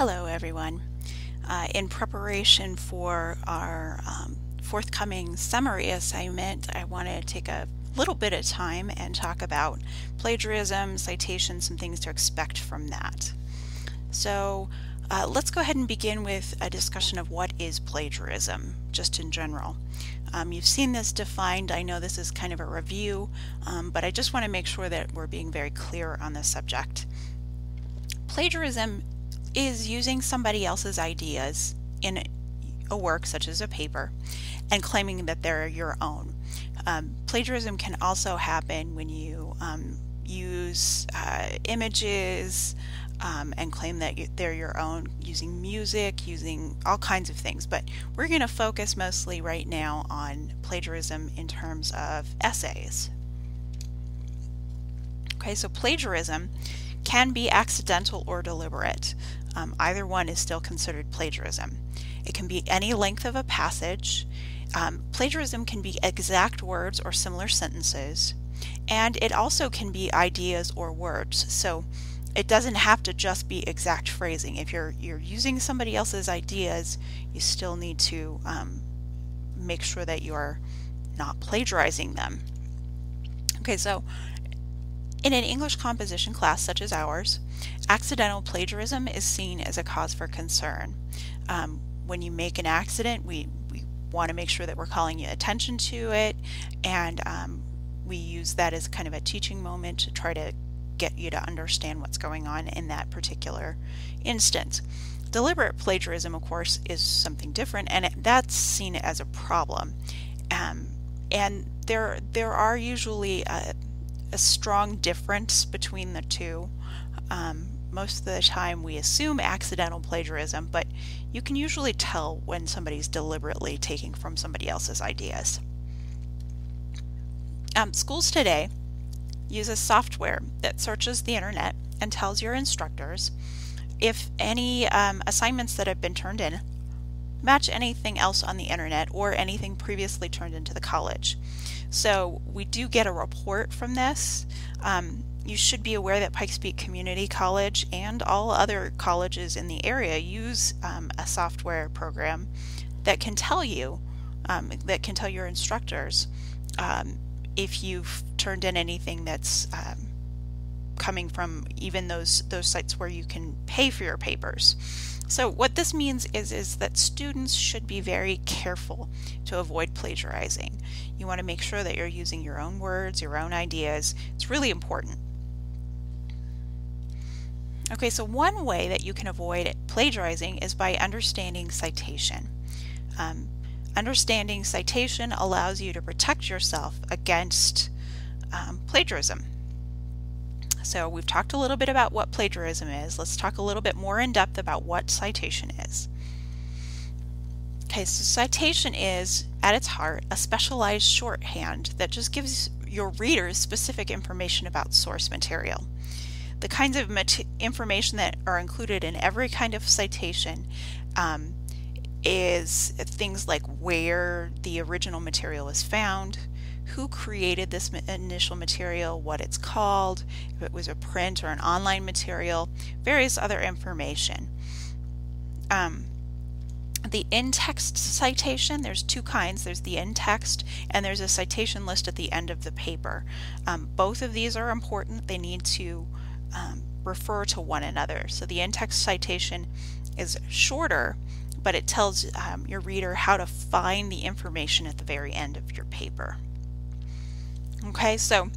Hello everyone. Uh, in preparation for our um, forthcoming summary assignment, I want to take a little bit of time and talk about plagiarism, citations, some things to expect from that. So uh, let's go ahead and begin with a discussion of what is plagiarism, just in general. Um, you've seen this defined. I know this is kind of a review, um, but I just want to make sure that we're being very clear on this subject. Plagiarism is using somebody else's ideas in a work such as a paper and claiming that they're your own. Um, plagiarism can also happen when you um, use uh, images um, and claim that they're your own using music, using all kinds of things. But we're going to focus mostly right now on plagiarism in terms of essays. Okay, so plagiarism can be accidental or deliberate. Um, either one is still considered plagiarism. It can be any length of a passage. Um, plagiarism can be exact words or similar sentences. And it also can be ideas or words. So it doesn't have to just be exact phrasing. If you're you're using somebody else's ideas, you still need to um, make sure that you're not plagiarizing them. Okay, so in an English composition class such as ours, accidental plagiarism is seen as a cause for concern. Um, when you make an accident, we, we want to make sure that we're calling you attention to it, and um, we use that as kind of a teaching moment to try to get you to understand what's going on in that particular instance. Deliberate plagiarism, of course, is something different, and it, that's seen as a problem. Um, and there, there are usually a, a strong difference between the two. Um, most of the time we assume accidental plagiarism, but you can usually tell when somebody's deliberately taking from somebody else's ideas. Um, schools today use a software that searches the internet and tells your instructors if any um, assignments that have been turned in match anything else on the internet or anything previously turned into the college. So we do get a report from this. Um, you should be aware that Pikes Peak Community College and all other colleges in the area use um, a software program that can tell you, um, that can tell your instructors um, if you've turned in anything that's um, coming from even those those sites where you can pay for your papers. So what this means is, is that students should be very careful to avoid plagiarizing. You want to make sure that you're using your own words, your own ideas. It's really important. Okay, so one way that you can avoid plagiarizing is by understanding citation. Um, understanding citation allows you to protect yourself against um, plagiarism. So we've talked a little bit about what plagiarism is. Let's talk a little bit more in depth about what citation is. Okay, so citation is, at its heart, a specialized shorthand that just gives your readers specific information about source material. The kinds of information that are included in every kind of citation um, is things like where the original material is found, who created this initial material, what it's called, if it was a print or an online material, various other information. Um, the in-text citation, there's two kinds. There's the in-text and there's a citation list at the end of the paper. Um, both of these are important. They need to um, refer to one another. So the in-text citation is shorter, but it tells um, your reader how to find the information at the very end of your paper. Okay, so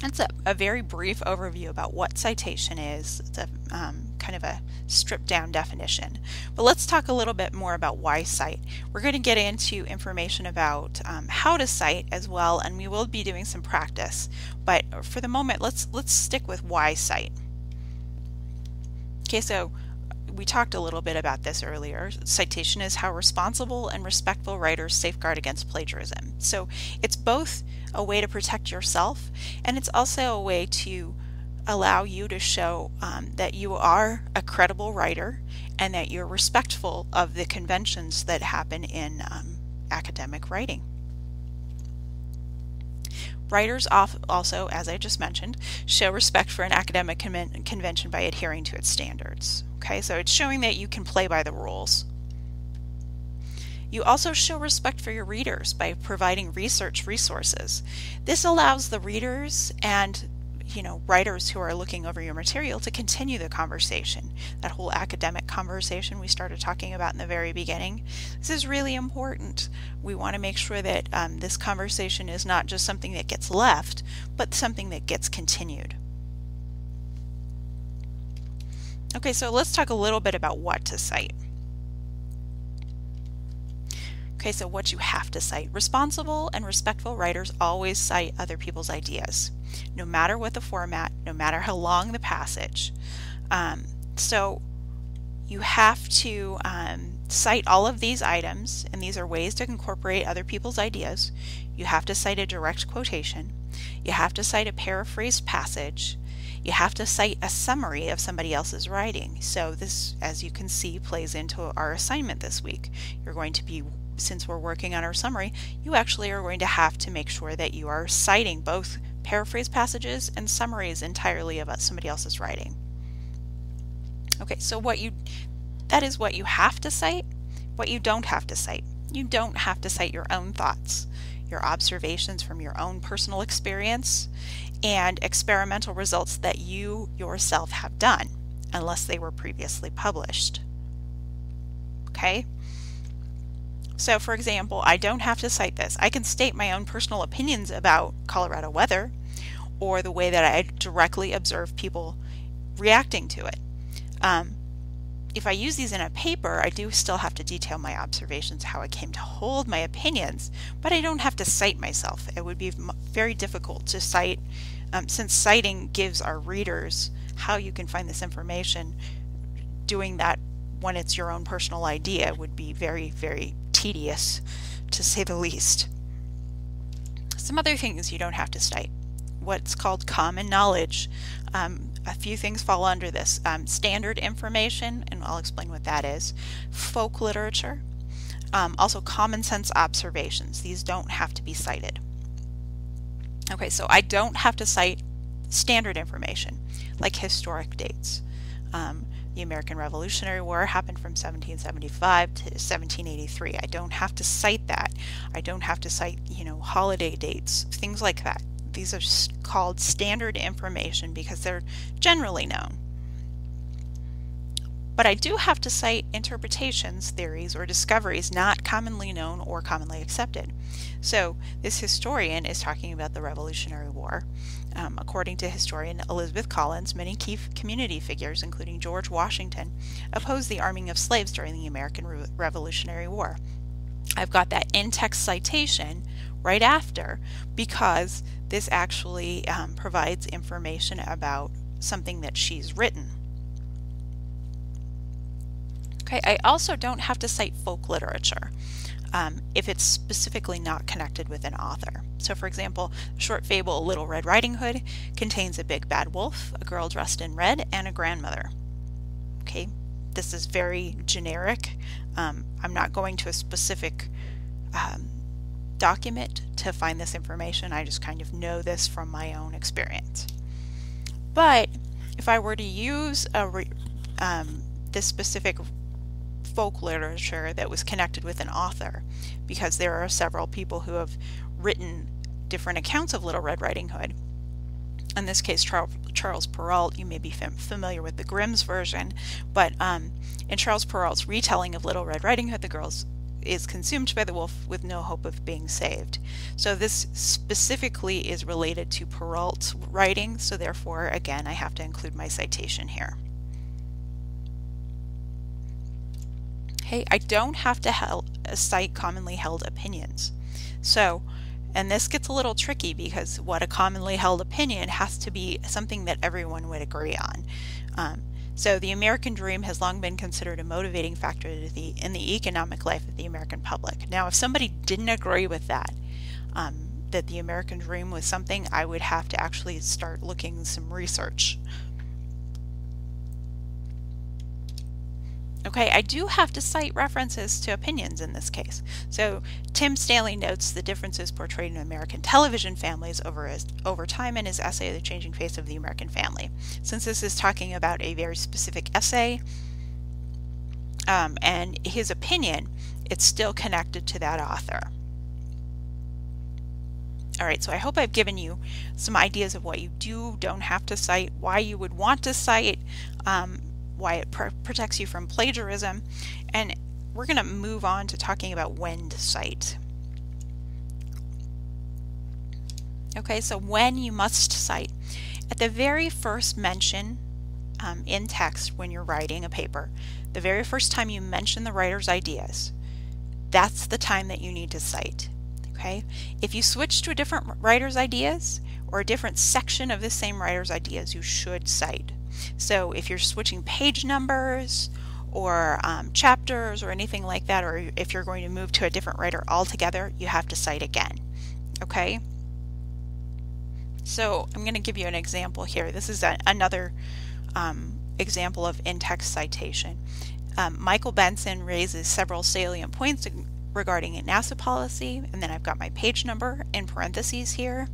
that's a, a very brief overview about what citation is. It's a um, kind of a stripped down definition. But let's talk a little bit more about why cite. We're going to get into information about um, how to cite as well, and we will be doing some practice. But for the moment, let's let's stick with why cite. Okay, so we talked a little bit about this earlier. Citation is how responsible and respectful writers safeguard against plagiarism. So it's both a way to protect yourself and it's also a way to allow you to show um, that you are a credible writer and that you're respectful of the conventions that happen in um, academic writing. Writers also, as I just mentioned, show respect for an academic convention by adhering to its standards. Okay, so it's showing that you can play by the rules. You also show respect for your readers by providing research resources. This allows the readers and you know writers who are looking over your material to continue the conversation. That whole academic conversation we started talking about in the very beginning. This is really important. We want to make sure that um, this conversation is not just something that gets left but something that gets continued. Okay so let's talk a little bit about what to cite Okay, so what you have to cite. Responsible and respectful writers always cite other people's ideas, no matter what the format, no matter how long the passage. Um, so you have to um, cite all of these items, and these are ways to incorporate other people's ideas. You have to cite a direct quotation. You have to cite a paraphrased passage. You have to cite a summary of somebody else's writing. So this, as you can see, plays into our assignment this week. You're going to be since we're working on our summary, you actually are going to have to make sure that you are citing both paraphrase passages and summaries entirely about somebody else's writing. Okay, so what you that is what you have to cite, what you don't have to cite. You don't have to cite your own thoughts, your observations from your own personal experience, and experimental results that you yourself have done, unless they were previously published. Okay? So, for example, I don't have to cite this. I can state my own personal opinions about Colorado weather or the way that I directly observe people reacting to it. Um, if I use these in a paper, I do still have to detail my observations, how I came to hold my opinions, but I don't have to cite myself. It would be very difficult to cite, um, since citing gives our readers how you can find this information. Doing that when it's your own personal idea would be very, very tedious, to say the least. Some other things you don't have to cite. What's called common knowledge. Um, a few things fall under this. Um, standard information, and I'll explain what that is. Folk literature. Um, also common sense observations. These don't have to be cited. Okay, so I don't have to cite standard information like historic dates. Um, the American Revolutionary War happened from 1775 to 1783. I don't have to cite that. I don't have to cite, you know, holiday dates, things like that. These are called standard information because they're generally known. But I do have to cite interpretations, theories, or discoveries not commonly known or commonly accepted. So this historian is talking about the Revolutionary War. Um, according to historian Elizabeth Collins, many key community figures, including George Washington, opposed the arming of slaves during the American Re Revolutionary War. I've got that in-text citation right after because this actually um, provides information about something that she's written. Okay, I also don't have to cite folk literature um, if it's specifically not connected with an author. So for example, short fable Little Red Riding Hood contains a big bad wolf, a girl dressed in red, and a grandmother. Okay, this is very generic. Um, I'm not going to a specific um, document to find this information. I just kind of know this from my own experience. But if I were to use a um, this specific folk literature that was connected with an author because there are several people who have written different accounts of Little Red Riding Hood. In this case, Charles Perrault, you may be familiar with the Grimm's version, but um, in Charles Perrault's retelling of Little Red Riding Hood, the girl is consumed by the wolf with no hope of being saved. So this specifically is related to Perrault's writing, so therefore, again, I have to include my citation here. Okay, I don't have to held, uh, cite commonly held opinions. So, and this gets a little tricky because what a commonly held opinion has to be something that everyone would agree on. Um, so the American dream has long been considered a motivating factor the, in the economic life of the American public. Now, if somebody didn't agree with that, um, that the American dream was something, I would have to actually start looking some research Okay, I do have to cite references to opinions in this case. So Tim Stanley notes the differences portrayed in American television families over, his, over time in his essay, The Changing Face of the American Family. Since this is talking about a very specific essay um, and his opinion, it's still connected to that author. All right, so I hope I've given you some ideas of what you do, don't have to cite, why you would want to cite, um, why it pr protects you from plagiarism, and we're going to move on to talking about when to cite. Okay, so when you must cite. At the very first mention um, in text when you're writing a paper, the very first time you mention the writer's ideas, that's the time that you need to cite. Okay, if you switch to a different writer's ideas or a different section of the same writer's ideas, you should cite. So if you're switching page numbers or um, chapters or anything like that, or if you're going to move to a different writer altogether, you have to cite again. Okay? So I'm going to give you an example here. This is a, another um, example of in-text citation. Um, Michael Benson raises several salient points regarding a NASA policy, and then I've got my page number in parentheses here.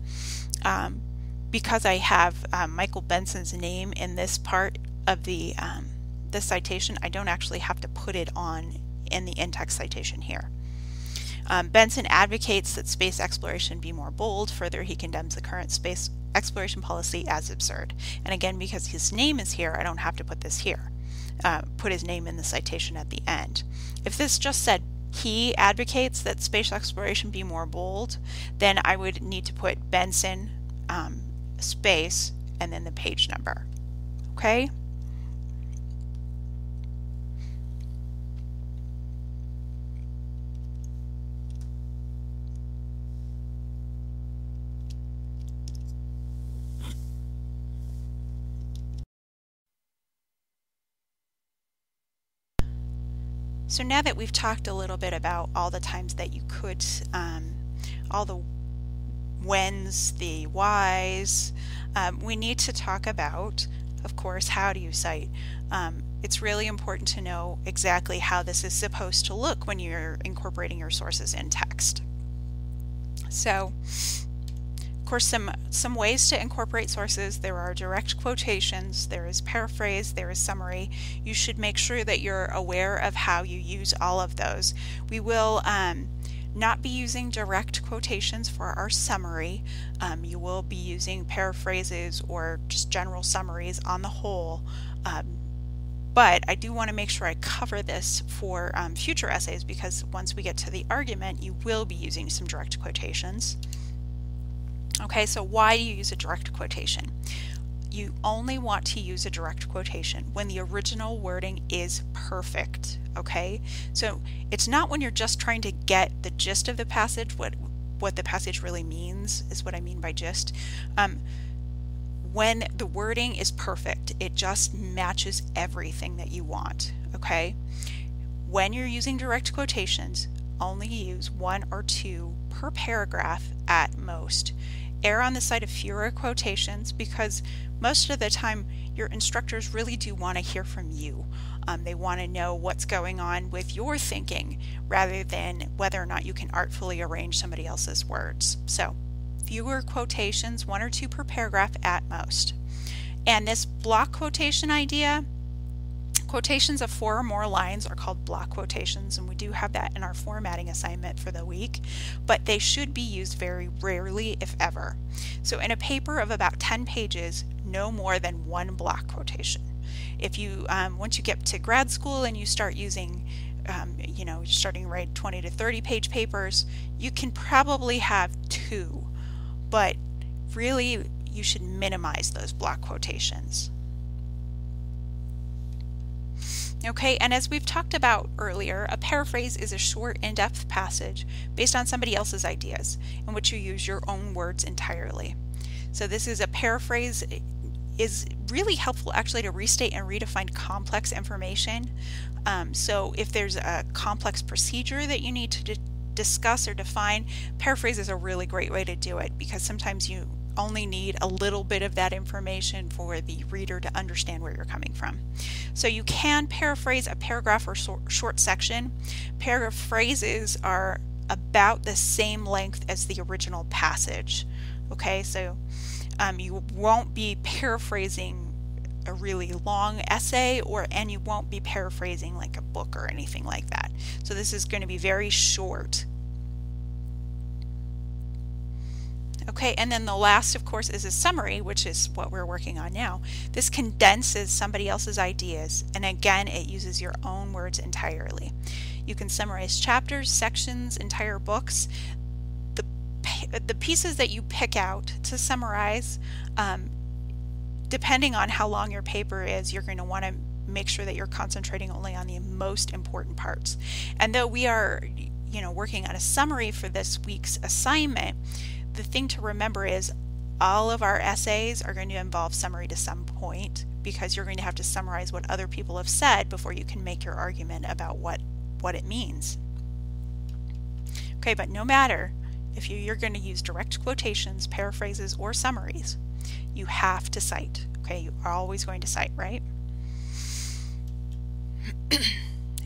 Um, because I have um, Michael Benson's name in this part of the, um, the citation, I don't actually have to put it on in the in-text citation here. Um, Benson advocates that space exploration be more bold. Further, he condemns the current space exploration policy as absurd. And again, because his name is here, I don't have to put this here. Uh, put his name in the citation at the end. If this just said he advocates that space exploration be more bold, then I would need to put Benson um, space, and then the page number. Okay? So now that we've talked a little bit about all the times that you could, um, all the whens, the whys. Um, we need to talk about, of course, how do you cite. Um, it's really important to know exactly how this is supposed to look when you're incorporating your sources in text. So, of course, some, some ways to incorporate sources. There are direct quotations, there is paraphrase, there is summary. You should make sure that you're aware of how you use all of those. We will um, not be using direct quotations for our summary. Um, you will be using paraphrases or just general summaries on the whole. Um, but I do want to make sure I cover this for um, future essays because once we get to the argument, you will be using some direct quotations. Okay, so why do you use a direct quotation? you only want to use a direct quotation when the original wording is perfect, okay? So it's not when you're just trying to get the gist of the passage, what what the passage really means is what I mean by gist. Um, when the wording is perfect, it just matches everything that you want, okay? When you're using direct quotations, only use one or two per paragraph at most. Err on the side of fewer quotations because most of the time your instructors really do want to hear from you. Um, they want to know what's going on with your thinking rather than whether or not you can artfully arrange somebody else's words. So fewer quotations, one or two per paragraph at most. And this block quotation idea, Quotations of four or more lines are called block quotations, and we do have that in our formatting assignment for the week, but they should be used very rarely, if ever. So in a paper of about 10 pages, no more than one block quotation. If you, um, once you get to grad school and you start using um, you know, starting write 20 to 30 page papers, you can probably have two, but really you should minimize those block quotations. Okay, and as we've talked about earlier, a paraphrase is a short, in-depth passage based on somebody else's ideas in which you use your own words entirely. So this is a paraphrase is really helpful actually to restate and redefine complex information. Um, so if there's a complex procedure that you need to discuss or define, paraphrase is a really great way to do it because sometimes you only need a little bit of that information for the reader to understand where you're coming from. So you can paraphrase a paragraph or short section. Paraphrases are about the same length as the original passage. Okay, so um, you won't be paraphrasing a really long essay or and you won't be paraphrasing like a book or anything like that. So this is going to be very short. Okay, and then the last, of course, is a summary, which is what we're working on now. This condenses somebody else's ideas, and again, it uses your own words entirely. You can summarize chapters, sections, entire books. The, the pieces that you pick out to summarize um, depending on how long your paper is, you're going to want to make sure that you're concentrating only on the most important parts. And though we are, you know, working on a summary for this week's assignment, the thing to remember is all of our essays are going to involve summary to some point because you're going to have to summarize what other people have said before you can make your argument about what what it means. Okay, but no matter if you, you're going to use direct quotations, paraphrases, or summaries, you have to cite. Okay, you are always going to cite, right?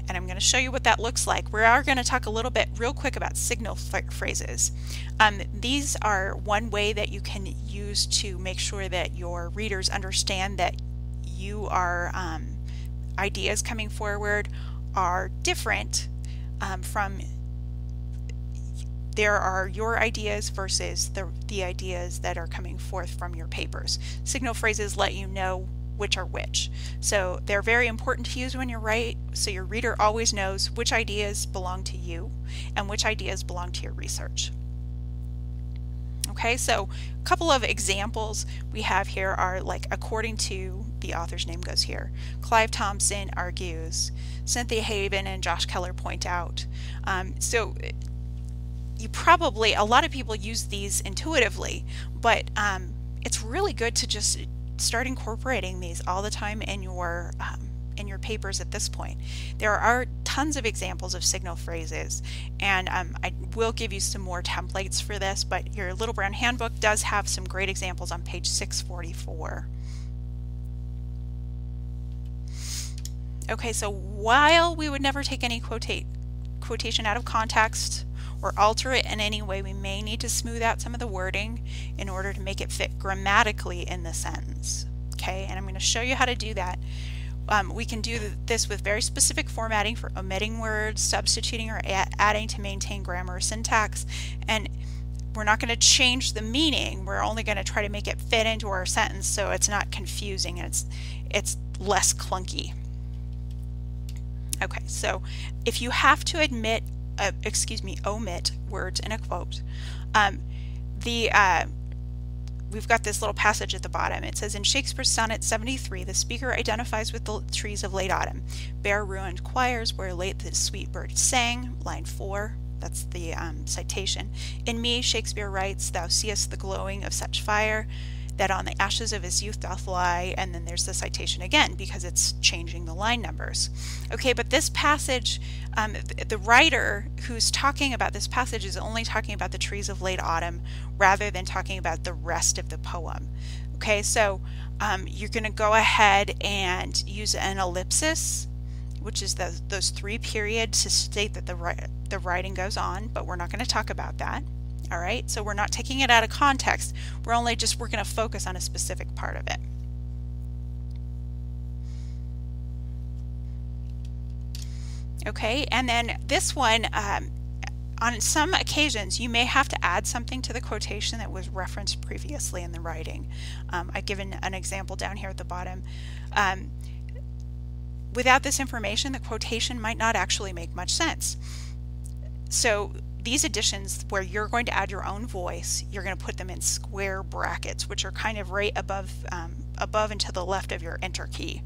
and I'm going to show you what that looks like. We are going to talk a little bit real quick about signal phrases. Um, these are one way that you can use to make sure that your readers understand that you are um, ideas coming forward are different um, from there are your ideas versus the, the ideas that are coming forth from your papers. Signal phrases let you know which are which. So they're very important to use when you write, so your reader always knows which ideas belong to you and which ideas belong to your research. Okay, so a couple of examples we have here are like according to the author's name goes here. Clive Thompson argues, Cynthia Haven and Josh Keller point out. Um, so you probably, a lot of people use these intuitively, but um, it's really good to just start incorporating these all the time in your um, in your papers at this point. There are tons of examples of signal phrases, and um, I will give you some more templates for this, but your Little Brown Handbook does have some great examples on page 644. Okay, so while we would never take any quotate, quotation out of context, or alter it in any way, we may need to smooth out some of the wording in order to make it fit grammatically in the sentence. Okay, and I'm going to show you how to do that. Um, we can do this with very specific formatting for omitting words, substituting or adding to maintain grammar or syntax, and we're not going to change the meaning. We're only going to try to make it fit into our sentence so it's not confusing and it's it's less clunky. Okay, so if you have to admit uh, excuse me, omit words in a quote. Um, the uh, we've got this little passage at the bottom. It says in Shakespeare's Sonnet 73, the speaker identifies with the trees of late autumn, bare ruined choirs where late the sweet bird sang. Line four. That's the um, citation. In me, Shakespeare writes, Thou seest the glowing of such fire that on the ashes of his youth doth lie, and then there's the citation again because it's changing the line numbers. Okay, but this passage, um, the writer who's talking about this passage is only talking about the trees of late autumn rather than talking about the rest of the poem. Okay, so um, you're going to go ahead and use an ellipsis, which is the, those three periods to state that the, the writing goes on, but we're not going to talk about that. All right, so we're not taking it out of context. We're only just, we're going to focus on a specific part of it. Okay, and then this one, um, on some occasions, you may have to add something to the quotation that was referenced previously in the writing. Um, I've given an example down here at the bottom. Um, without this information, the quotation might not actually make much sense. So these additions where you're going to add your own voice, you're going to put them in square brackets, which are kind of right above, um, above and to the left of your enter key.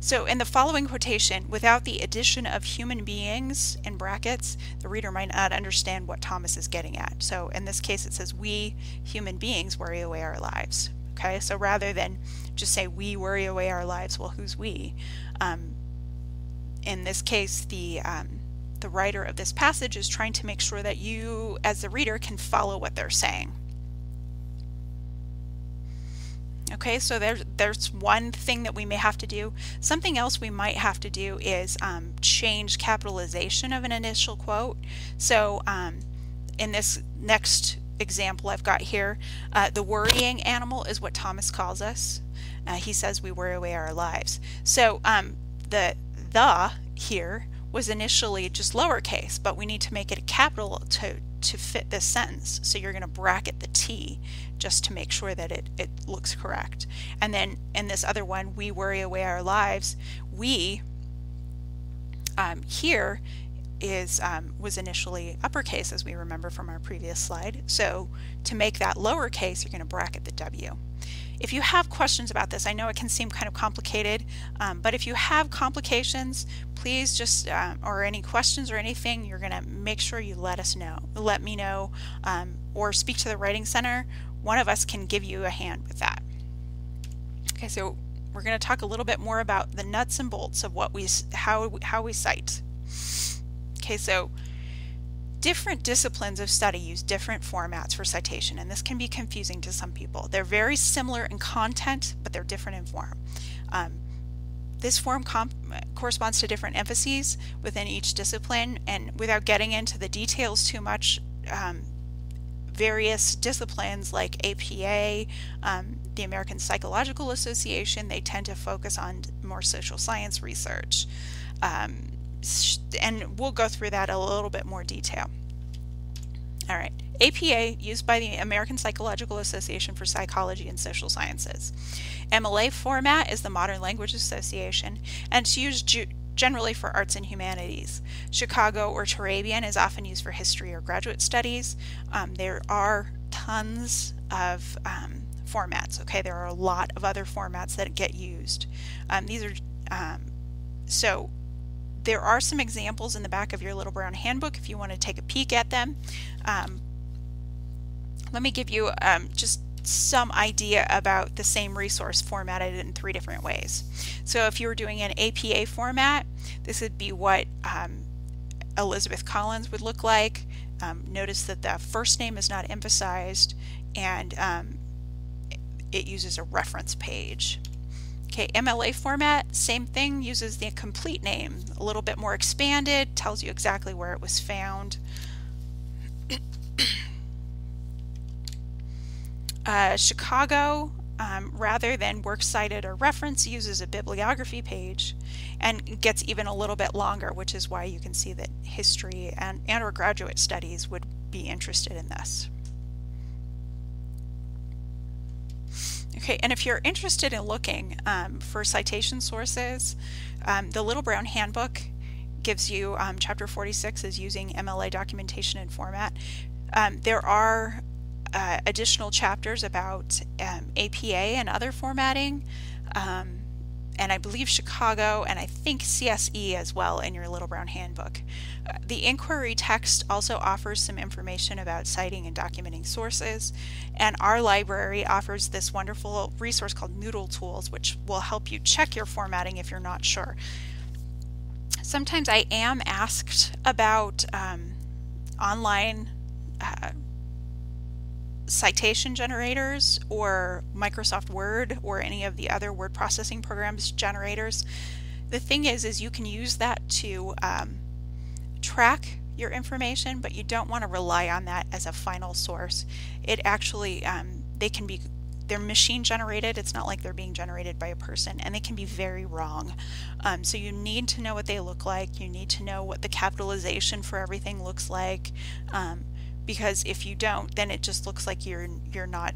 So in the following quotation, without the addition of human beings in brackets, the reader might not understand what Thomas is getting at. So in this case, it says, we human beings worry away our lives. Okay, so rather than just say we worry away our lives, well, who's we? Um, in this case, the um, the writer of this passage is trying to make sure that you, as the reader, can follow what they're saying. Okay, so there's, there's one thing that we may have to do. Something else we might have to do is um, change capitalization of an initial quote. So um, in this next example I've got here, uh, the worrying animal is what Thomas calls us. Uh, he says we worry away our lives. So um, the the here was initially just lowercase, but we need to make it a capital to, to fit this sentence. So you're going to bracket the T just to make sure that it, it looks correct. And then in this other one, we worry away our lives, we um, here is um, was initially uppercase as we remember from our previous slide. So to make that lowercase, you're going to bracket the W. If you have questions about this, I know it can seem kind of complicated, um, but if you have complications, please just, um, or any questions or anything, you're going to make sure you let us know. Let me know um, or speak to the Writing Center. One of us can give you a hand with that. Okay, so we're going to talk a little bit more about the nuts and bolts of what we, how, how we cite. Okay, so different disciplines of study use different formats for citation, and this can be confusing to some people. They're very similar in content, but they're different in form. Um, this form corresponds to different emphases within each discipline, and without getting into the details too much, um, various disciplines like APA, um, the American Psychological Association, they tend to focus on more social science research. Um, and we'll go through that a little bit more detail. All right. APA, used by the American Psychological Association for Psychology and Social Sciences. MLA format is the Modern Language Association, and it's used generally for arts and humanities. Chicago or Turabian is often used for history or graduate studies. Um, there are tons of um, formats, okay? There are a lot of other formats that get used. Um, these are, um, so there are some examples in the back of your Little Brown Handbook if you want to take a peek at them. Um, let me give you um, just some idea about the same resource formatted in three different ways. So if you were doing an APA format, this would be what um, Elizabeth Collins would look like. Um, notice that the first name is not emphasized and um, it uses a reference page. Okay, MLA format, same thing, uses the complete name, a little bit more expanded, tells you exactly where it was found. uh, Chicago, um, rather than works cited or reference, uses a bibliography page and gets even a little bit longer, which is why you can see that history and, and or graduate studies would be interested in this. Okay, and if you're interested in looking um, for citation sources, um, the Little Brown Handbook gives you, um, chapter 46 is using MLA documentation and format. Um, there are uh, additional chapters about um, APA and other formatting. And I believe Chicago, and I think CSE as well in your Little Brown Handbook. Uh, the inquiry text also offers some information about citing and documenting sources, and our library offers this wonderful resource called Noodle Tools, which will help you check your formatting if you're not sure. Sometimes I am asked about um, online uh, citation generators or Microsoft Word or any of the other word processing programs generators. The thing is, is you can use that to um, track your information, but you don't want to rely on that as a final source. It actually, um, they can be, they're machine generated. It's not like they're being generated by a person, and they can be very wrong. Um, so you need to know what they look like. You need to know what the capitalization for everything looks like. Um, because if you don't then it just looks like you're you're not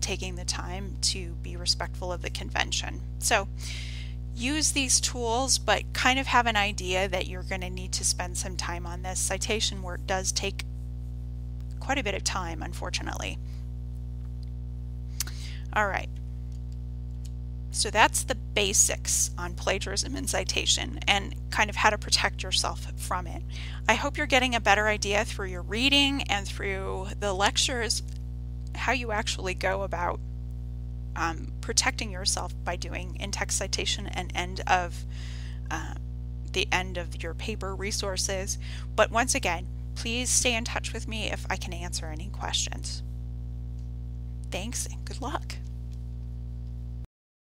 taking the time to be respectful of the convention. So use these tools but kind of have an idea that you're going to need to spend some time on this. Citation work does take quite a bit of time unfortunately. All right so that's the basics on plagiarism and citation and kind of how to protect yourself from it. I hope you're getting a better idea through your reading and through the lectures how you actually go about um, protecting yourself by doing in-text citation and end of uh, the end of your paper resources. But once again, please stay in touch with me if I can answer any questions. Thanks and good luck.